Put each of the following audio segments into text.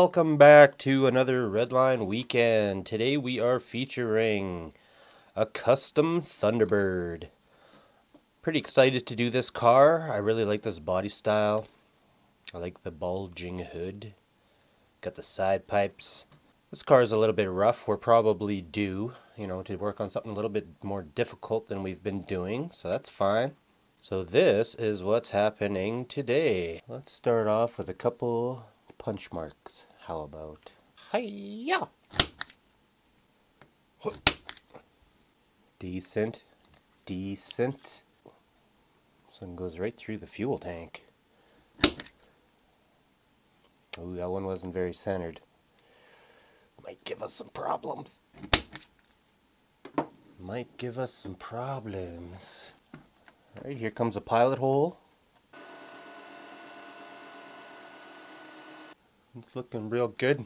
welcome back to another Redline weekend. Today we are featuring a custom Thunderbird. Pretty excited to do this car. I really like this body style. I like the bulging hood. Got the side pipes. This car is a little bit rough. We're probably due, you know, to work on something a little bit more difficult than we've been doing, so that's fine. So this is what's happening today. Let's start off with a couple punch marks. How about? Hiya! Decent. Decent. One goes right through the fuel tank. Oh, that one wasn't very centered. Might give us some problems. Might give us some problems. Alright, here comes a pilot hole. It's looking real good.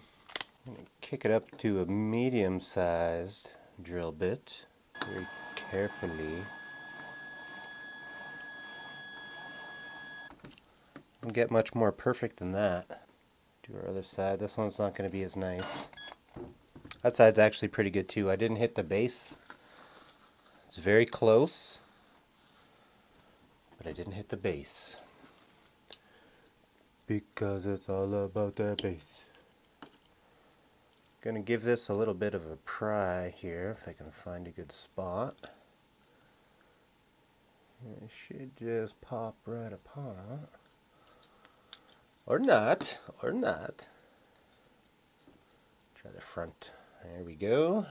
I'm to kick it up to a medium sized drill bit very carefully. Get much more perfect than that. Do our other side. This one's not going to be as nice. That side's actually pretty good too. I didn't hit the base. It's very close. But I didn't hit the base because it's all about the base. Gonna give this a little bit of a pry here if I can find a good spot. It should just pop right apart. Or not, or not. Try the front. There we go.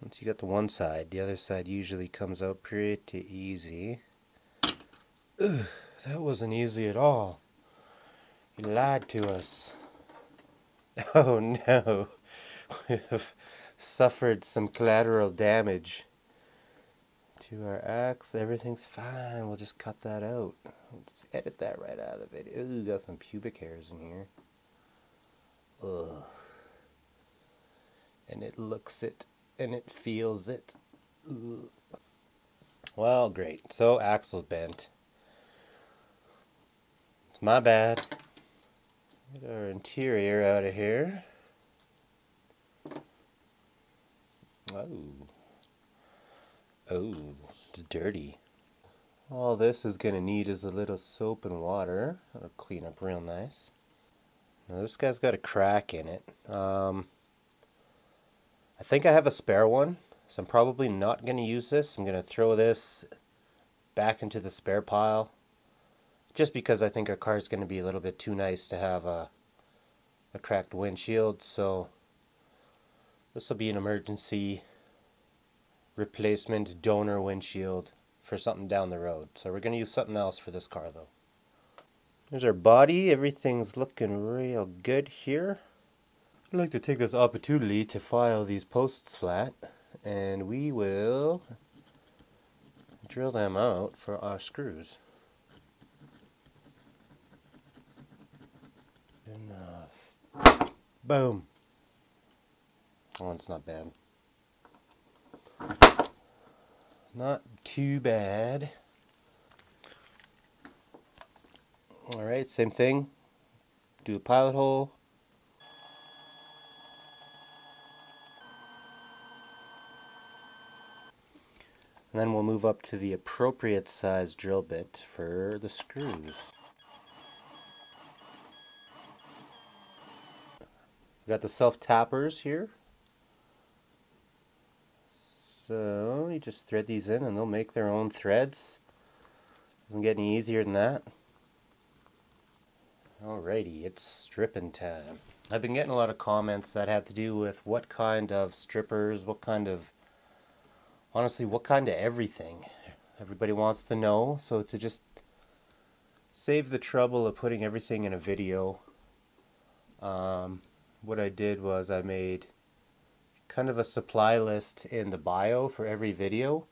Once you got the one side, the other side usually comes out pretty easy. Ugh, that wasn't easy at all. You lied to us. Oh no. We have suffered some collateral damage to our axe. Everything's fine. We'll just cut that out. We'll just edit that right out of the video. Ooh, got some pubic hairs in here. Ugh. And it looks it and it feels it. Ugh. Well, great. So axle's bent. It's my bad. Get our interior out of here. Oh. Oh, it's dirty. All this is going to need is a little soap and water. That'll clean up real nice. Now this guy's got a crack in it. Um, I think I have a spare one, so I'm probably not going to use this. I'm going to throw this back into the spare pile just because I think our car is going to be a little bit too nice to have a, a cracked windshield so this will be an emergency replacement donor windshield for something down the road. So we're going to use something else for this car though. There's our body. Everything's looking real good here. I'd like to take this opportunity to file these posts flat and we will drill them out for our screws Enough. Boom. Oh, it's not bad. Not too bad. Alright, same thing. Do a pilot hole. And then we'll move up to the appropriate size drill bit for the screws. Got the self tappers here. So you just thread these in and they'll make their own threads. Doesn't get any easier than that. Alrighty, it's stripping time. I've been getting a lot of comments that had to do with what kind of strippers, what kind of, honestly, what kind of everything. Everybody wants to know, so to just save the trouble of putting everything in a video, um, what I did was I made kind of a supply list in the bio for every video.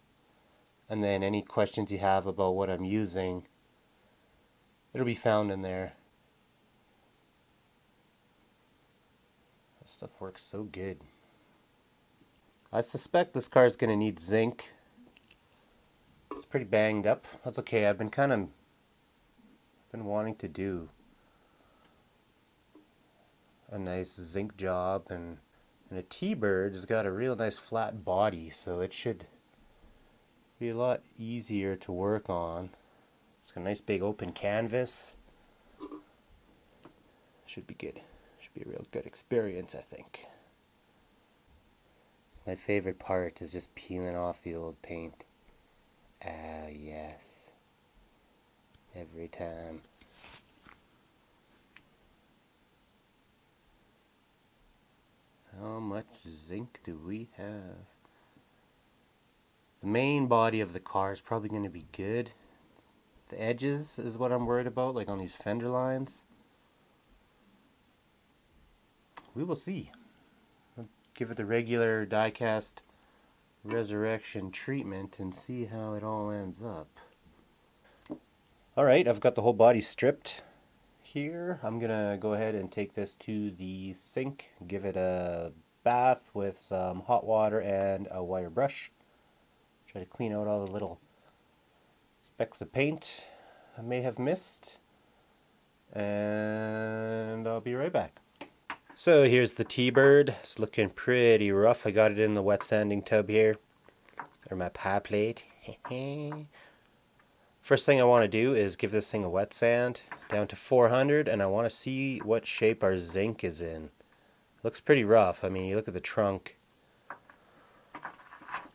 And then any questions you have about what I'm using it'll be found in there. This stuff works so good. I suspect this car is going to need zinc. It's pretty banged up. That's okay. I've been kind of been wanting to do a nice zinc job and, and a T-Bird has got a real nice flat body so it should be a lot easier to work on. It's got a nice big open canvas. Should be good. Should be a real good experience I think. It's My favorite part is just peeling off the old paint. Ah, yes. Every time. How much zinc do we have? The main body of the car is probably going to be good. The edges is what I'm worried about, like on these fender lines. We will see give it the regular Diecast Resurrection treatment and see how it all ends up. Alright, I've got the whole body stripped here. I'm going to go ahead and take this to the sink, give it a bath with some hot water and a wire brush. Try to clean out all the little specks of paint I may have missed. And I'll be right back. So here's the T-Bird. It's looking pretty rough. I got it in the wet sanding tub here. Or my pie plate. First thing I want to do is give this thing a wet sand down to 400 and I want to see what shape our zinc is in. Looks pretty rough. I mean, you look at the trunk.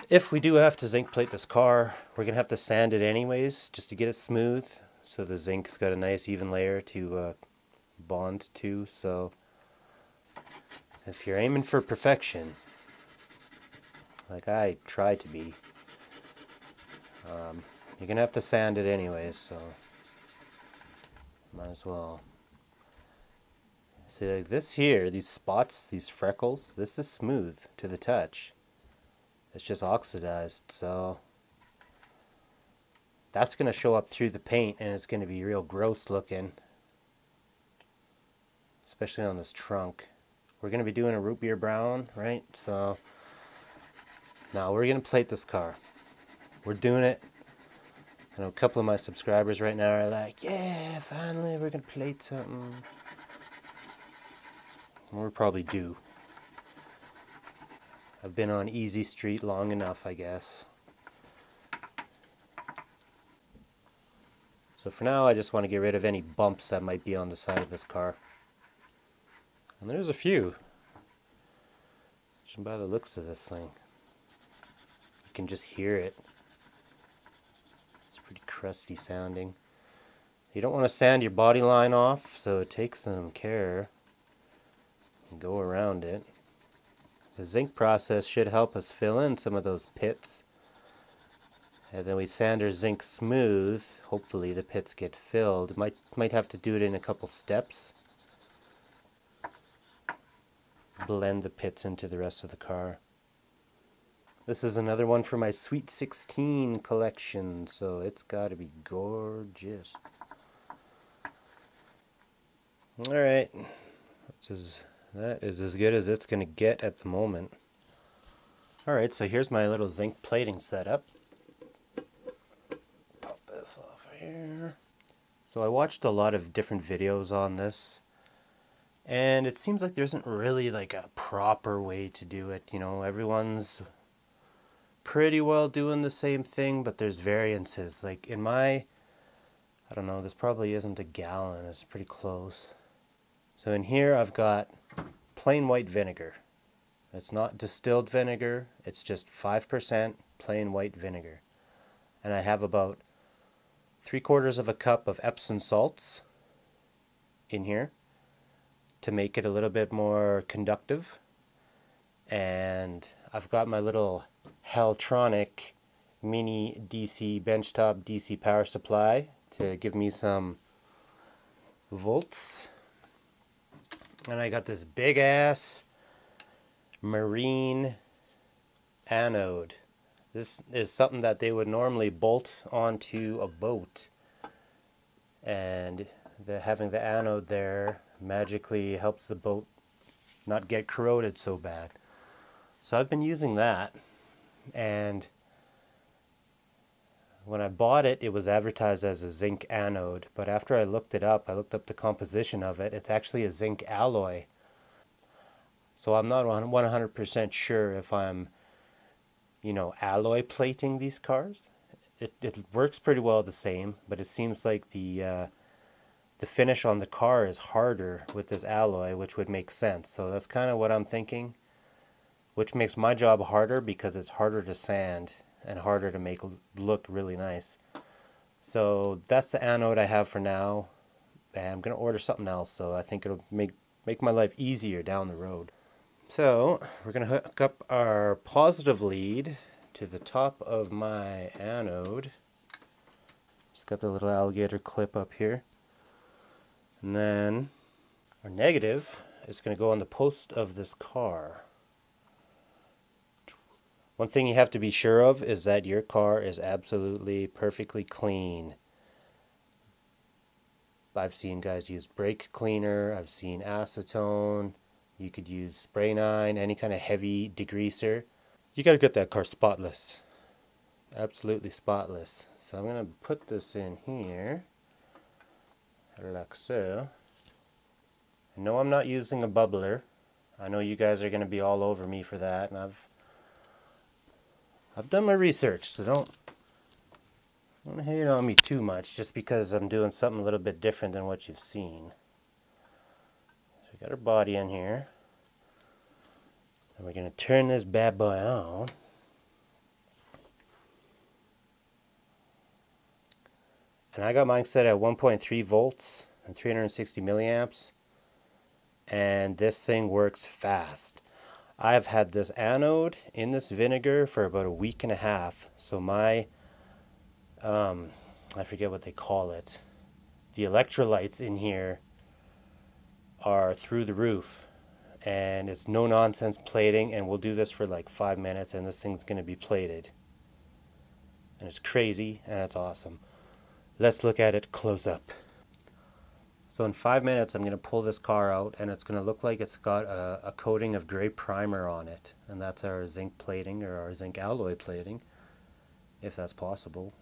If we do have to zinc plate this car, we're going to have to sand it anyways just to get it smooth. So the zinc's got a nice even layer to uh, bond to. So if you're aiming for perfection, like I try to be, um, you're going to have to sand it anyways, so might as well. See, like this here, these spots, these freckles, this is smooth to the touch. It's just oxidized, so that's going to show up through the paint and it's going to be real gross looking, especially on this trunk we're going to be doing a root beer brown, right? So now we're going to plate this car. We're doing it. I know a couple of my subscribers right now are like, yeah, finally we're going to plate something. we're probably due. I've been on Easy Street long enough, I guess. So for now, I just want to get rid of any bumps that might be on the side of this car. And there's a few. Judging by the looks of this thing. You can just hear it. Crusty sounding. You don't want to sand your body line off, so take some care. And go around it. The zinc process should help us fill in some of those pits. And then we sand our zinc smooth. Hopefully the pits get filled. Might might have to do it in a couple steps blend the pits into the rest of the car. This is another one for my Sweet 16 collection, so it's got to be gorgeous. Alright, that is as good as it's going to get at the moment. Alright, so here's my little zinc plating setup. Pop this off here. So I watched a lot of different videos on this and it seems like there isn't really like a proper way to do it you know everyone's pretty well doing the same thing but there's variances. Like in my I don't know this probably isn't a gallon it's pretty close. So in here I've got plain white vinegar. It's not distilled vinegar it's just 5% plain white vinegar. And I have about three quarters of a cup of Epsom salts in here to make it a little bit more conductive. And I've got my little Haltronic mini DC benchtop DC power supply to give me some volts. And I got this big ass marine anode. This is something that they would normally bolt onto a boat. And the, having the anode there magically helps the boat not get corroded so bad. So I've been using that and when I bought it, it was advertised as a zinc anode, but after I looked it up, I looked up the composition of it, it's actually a zinc alloy. So I'm not 100% sure if I'm, you know, alloy plating these cars. It, it works pretty well the same, but it seems like the uh, the finish on the car is harder with this alloy, which would make sense. So that's kind of what I'm thinking, which makes my job harder because it's harder to sand and harder to make look really nice. So that's the anode I have for now. And I'm going to order something else, so I think it'll make, make my life easier down the road. So we're going to hook up our positive lead to the top of my anode. It's got the little alligator clip up here. And then our negative is going to go on the post of this car. One thing you have to be sure of is that your car is absolutely perfectly clean. I've seen guys use brake cleaner, I've seen acetone, you could use Spray Nine, any kind of heavy degreaser. You gotta get that car spotless. Absolutely spotless. So I'm gonna put this in here like so. I know I'm not using a bubbler. I know you guys are to be all over me for that, and I've I've done my research, so don't don't hate on me too much just because I'm doing something a little bit different than what you've seen. So we got our body in here. And we're going to turn this bad boy on. And I got mine set at 1.3 volts and 360 milliamps. And this thing works fast. I've had this anode in this vinegar for about a week and a half. So my, um, I forget what they call it. The electrolytes in here are through the roof. And it's no nonsense plating. And we'll do this for like five minutes and this thing's going to be plated. And it's crazy and it's awesome. Let's look at it close up. So in five minutes I'm going to pull this car out and it's going to look like it's got a, a, coating of gray primer on it. And that's our zinc plating or our zinc alloy plating, if that's possible.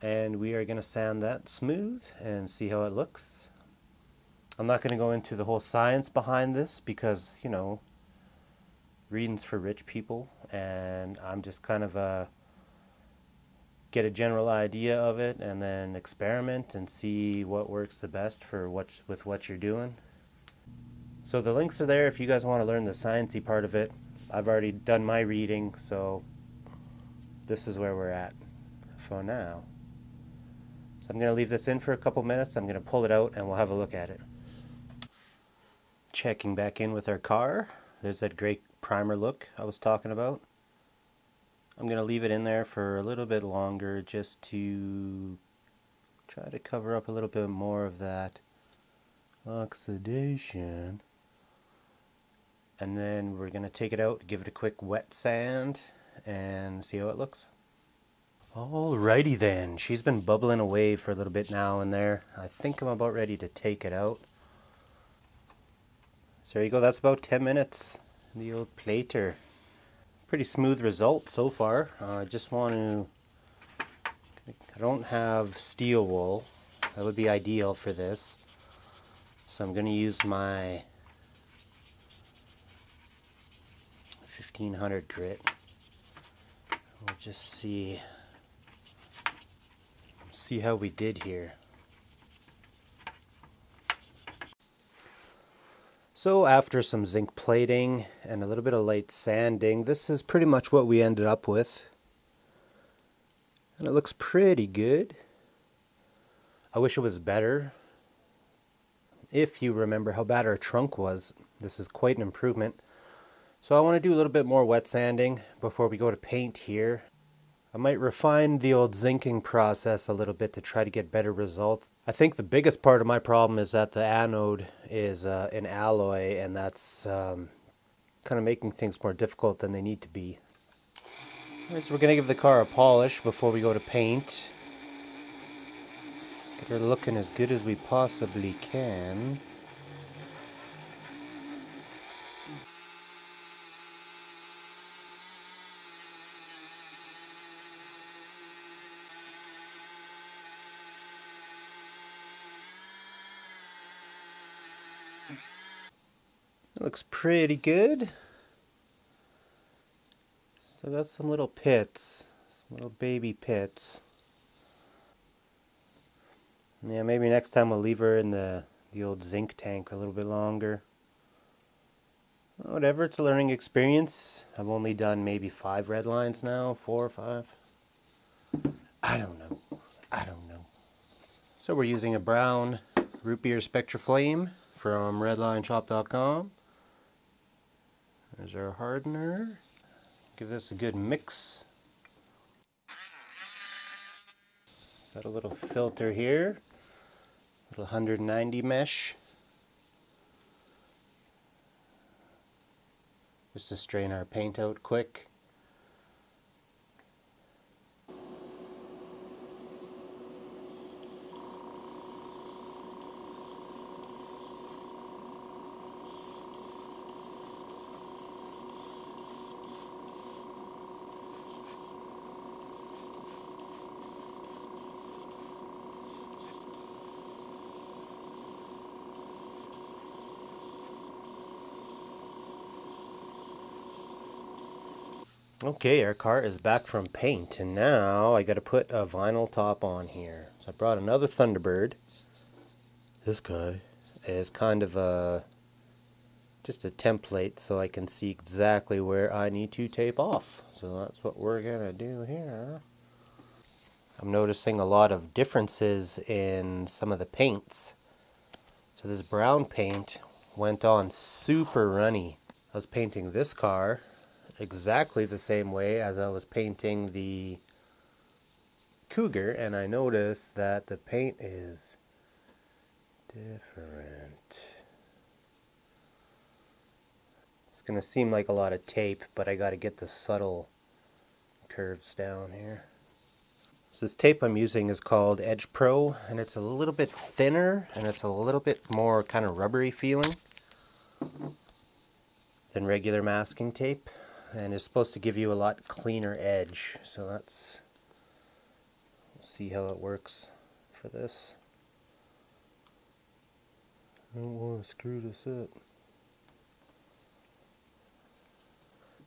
And we are going to sand that smooth and see how it looks. I'm not going to go into the whole science behind this because, you know, reading's for rich people and I'm just kind of a get a general idea of it and then experiment and see what works the best for what with what you're doing. So the links are there if you guys want to learn the sciencey part of it. I've already done my reading, so this is where we're at for now. So I'm going to leave this in for a couple minutes. I'm going to pull it out and we'll have a look at it. Checking back in with our car. There's that great primer look I was talking about. I'm going to leave it in there for a little bit longer just to try to cover up a little bit more of that oxidation. And then we're going to take it out, give it a quick wet sand, and see how it looks. Alrighty then, she's been bubbling away for a little bit now and there. I think I'm about ready to take it out. So there you go, that's about 10 minutes. The old plater pretty smooth result so far. Uh, I just want to, I don't have steel wool. That would be ideal for this. So I'm going to use my 1500 grit. We'll just see, see how we did here. So after some zinc plating and a little bit of light sanding, this is pretty much what we ended up with. And it looks pretty good. I wish it was better. If you remember how bad our trunk was, this is quite an improvement. So I want to do a little bit more wet sanding before we go to paint here. I might refine the old zinking process a little bit to try to get better results. I think the biggest part of my problem is that the anode is uh, an alloy and that's um, kind of making things more difficult than they need to be. Right, so we're going to give the car a polish before we go to paint. Get her looking as good as we possibly can. Looks pretty good. Still got some little pits, some little baby pits. Yeah, maybe next time we'll leave her in the, the old zinc tank a little bit longer. Whatever, it's a learning experience. I've only done maybe five red lines now, four or five. I don't know. I don't know. So we're using a brown root beer Spectraflame from redlineshop.com. There's our hardener. Give this a good mix. Got a little filter here. Little 190 mesh. Just to strain our paint out quick. Okay, our car is back from paint, and now I got to put a vinyl top on here. So I brought another Thunderbird. This guy is kind of a just a template so I can see exactly where I need to tape off. So that's what we're gonna do here. I'm noticing a lot of differences in some of the paints. So this brown paint went on super runny. I was painting this car exactly the same way as I was painting the Cougar and I notice that the paint is different. It's going to seem like a lot of tape, but I got to get the subtle curves down here. So this tape I'm using is called Edge Pro and it's a little bit thinner and it's a little bit more kind of rubbery feeling than regular masking tape and it's supposed to give you a lot cleaner edge. So let's see how it works for this. I don't want to screw this up.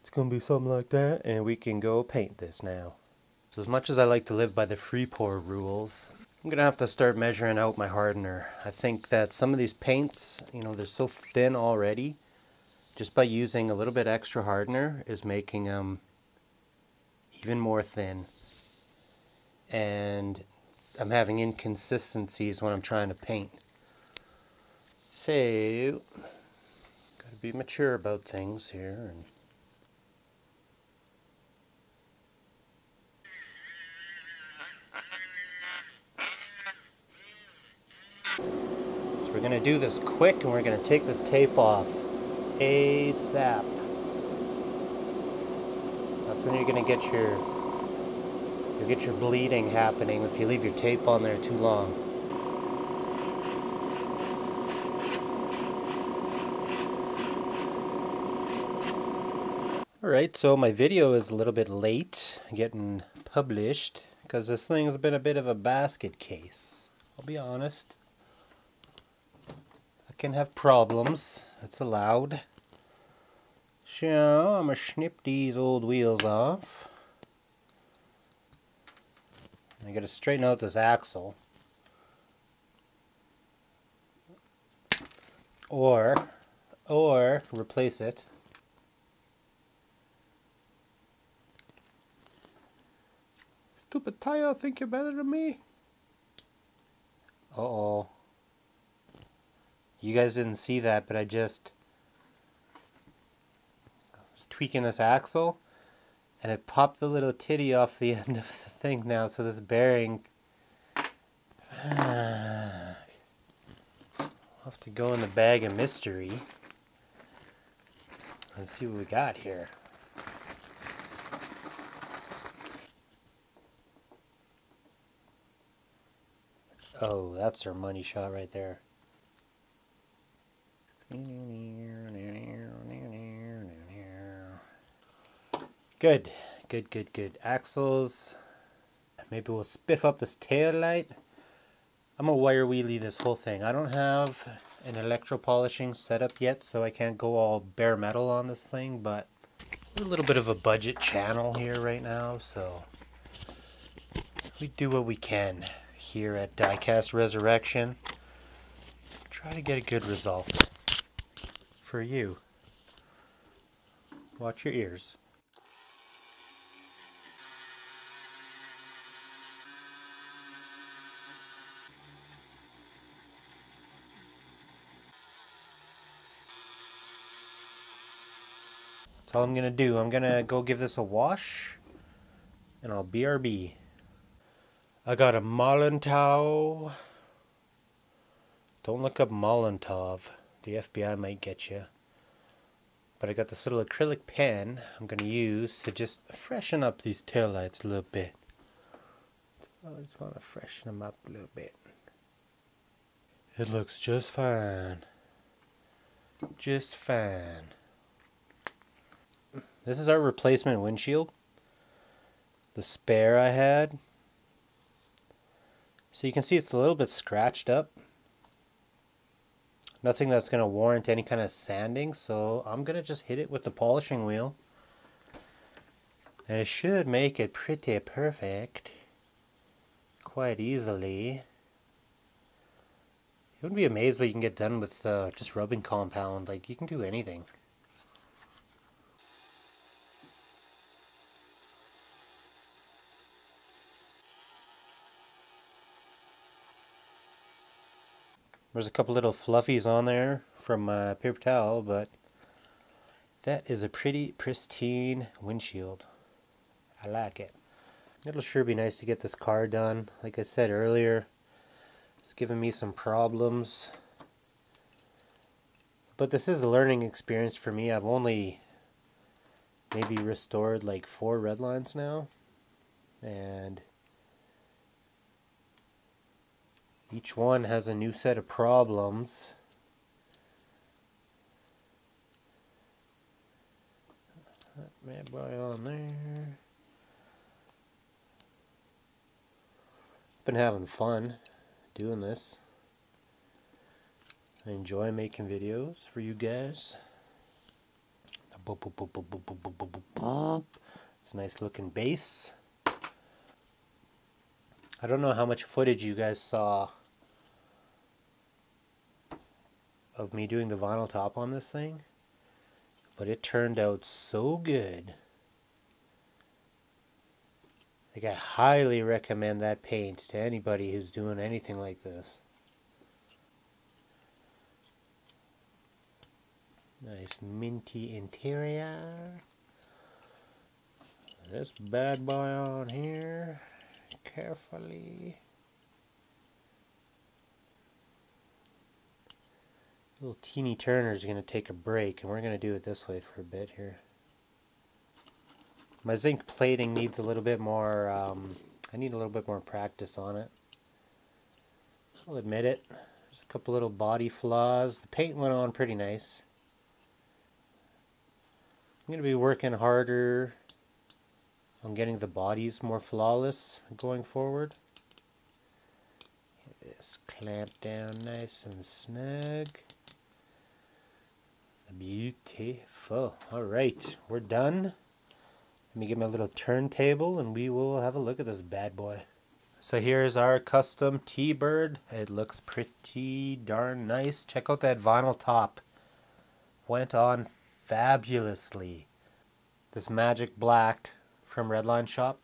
It's gonna be something like that and we can go paint this now. So as much as I like to live by the free pour rules I'm gonna have to start measuring out my hardener. I think that some of these paints you know they're so thin already just by using a little bit extra hardener is making them even more thin and I'm having inconsistencies when I'm trying to paint so gotta be mature about things here and So we're going to do this quick and we're going to take this tape off. ASAP. That's when you're going to get your you'll get your bleeding happening if you leave your tape on there too long. Alright, so my video is a little bit late getting published because this thing has been a bit of a basket case. I'll be honest can have problems. That's allowed. So, I'm going to snip these old wheels off. I got to straighten out this axle. Or, or replace it. Stupid tire, think you're better than me? Uh-oh. You guys didn't see that, but I just was tweaking this axle and it popped the little titty off the end of the thing now, so this bearing I'll have to go in the bag of mystery and see what we got here. Oh, that's our money shot right there. Good, good, good, good. Axles. Maybe we'll spiff up this tail light. I'm gonna wire wheelie this whole thing. I don't have an electro polishing setup yet, so I can't go all bare metal on this thing, but a little bit of a budget channel here right now, so we do what we can here at Diecast Resurrection. Try to get a good result for you. Watch your ears. That's all I'm gonna do. I'm gonna go give this a wash and I'll BRB. I got a Molotow. Don't look up Molotov. The FBI might get you. But I got this little acrylic pen I'm going to use to just freshen up these tail lights a little bit. So I just want to freshen them up a little bit. It looks just fine. Just fine. This is our replacement windshield. The spare I had. So you can see it's a little bit scratched up. Nothing that's going to warrant any kind of sanding, so I'm going to just hit it with the polishing wheel. And it should make it pretty perfect quite easily. You wouldn't be amazed what you can get done with uh, just rubbing compound. Like, you can do anything. There's a couple little fluffies on there from my paper towel, but that is a pretty pristine windshield. I like it. It'll sure be nice to get this car done. Like I said earlier, it's giving me some problems. But this is a learning experience for me. I've only maybe restored like four red lines now. And Each one has a new set of problems. That bad boy on there. Been having fun doing this. I enjoy making videos for you guys. It's a nice looking base. I don't know how much footage you guys saw of me doing the vinyl top on this thing, but it turned out so good. Like I highly recommend that paint to anybody who's doing anything like this. Nice minty interior. This bad boy on here carefully. Little teeny Turner's going to take a break, and we're going to do it this way for a bit here. My zinc plating needs a little bit more, um, I need a little bit more practice on it. I'll admit it. There's a couple little body flaws. The paint went on pretty nice. I'm going to be working harder on getting the bodies more flawless going forward. Just clamp down nice and snug. Beautiful. Alright, we're done. Let me get my little turntable and we will have a look at this bad boy. So here's our custom T-Bird. It looks pretty darn nice. Check out that vinyl top. Went on fabulously. This magic black from Redline Shop.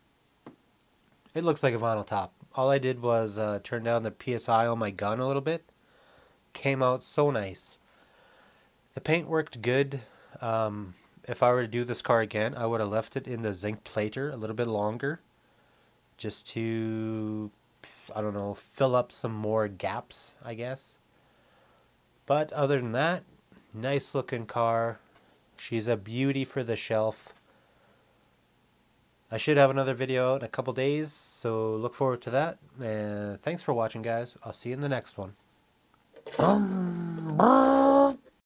It looks like a vinyl top. All I did was uh, turn down the PSI on my gun a little bit. Came out so nice. The paint worked good. Um, if I were to do this car again, I would have left it in the zinc plater a little bit longer. Just to, I don't know, fill up some more gaps, I guess. But other than that, nice looking car. She's a beauty for the shelf. I should have another video in a couple days, so look forward to that. And thanks for watching, guys. I'll see you in the next one.